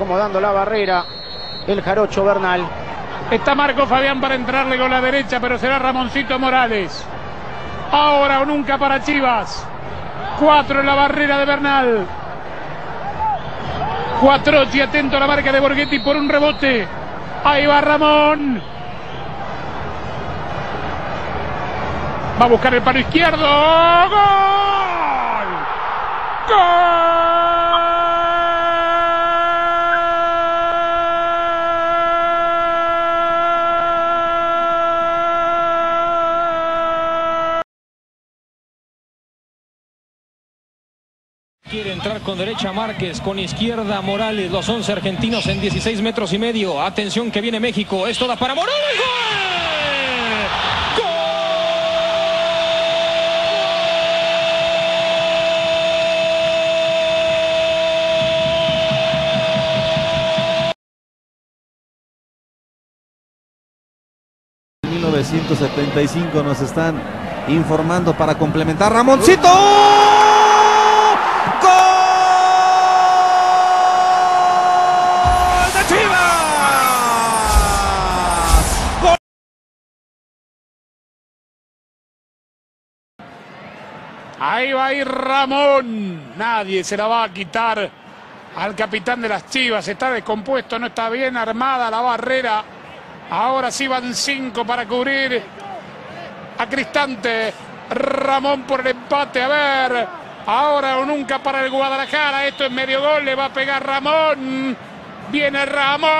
Acomodando la barrera, el jarocho Bernal. Está Marco Fabián para entrarle con la derecha, pero será Ramoncito Morales. Ahora o nunca para Chivas. Cuatro en la barrera de Bernal. Cuatrochi atento a la marca de Borghetti por un rebote. Ahí va Ramón. Va a buscar el palo izquierdo. ¡Gol! Quiere entrar con derecha Márquez, con izquierda Morales, los 11 argentinos en 16 metros y medio. Atención que viene México, esto da para Morales. ¡Gol! En 1975 nos están informando para complementar. Ramoncito. ¡Gol de Chivas! ¡Gol! Ahí va a ir Ramón. Nadie se la va a quitar al capitán de las Chivas. Está descompuesto, no está bien armada la barrera. Ahora sí van cinco para cubrir a Cristante. Ramón por el empate. A ver. Ahora o nunca para el Guadalajara. Esto es medio gol. Le va a pegar Ramón. Viene Ramón.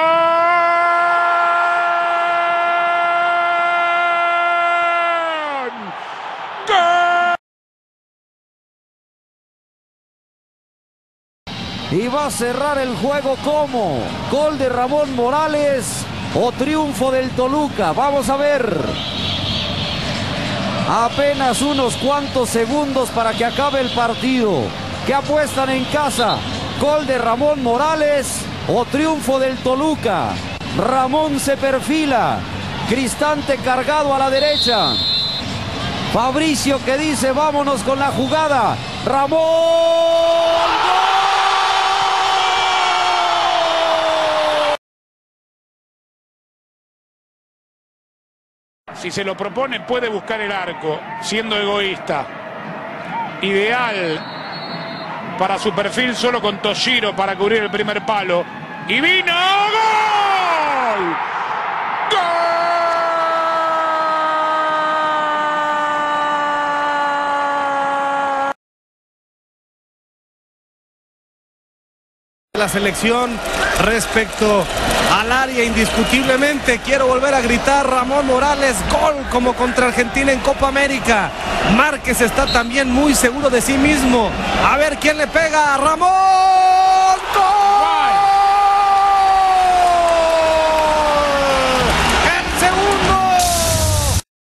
Y va a cerrar el juego como gol de Ramón Morales o triunfo del Toluca. Vamos a ver. Apenas unos cuantos segundos para que acabe el partido. ¿Qué apuestan en casa? Gol de Ramón Morales o triunfo del Toluca. Ramón se perfila. Cristante cargado a la derecha. Fabricio que dice vámonos con la jugada. Ramón. Si se lo propone, puede buscar el arco, siendo egoísta. Ideal para su perfil, solo con Toshiro para cubrir el primer palo. Y vino gol. La selección respecto al área indiscutiblemente. Quiero volver a gritar Ramón Morales gol como contra Argentina en Copa América. Márquez está también muy seguro de sí mismo. A ver quién le pega Ramón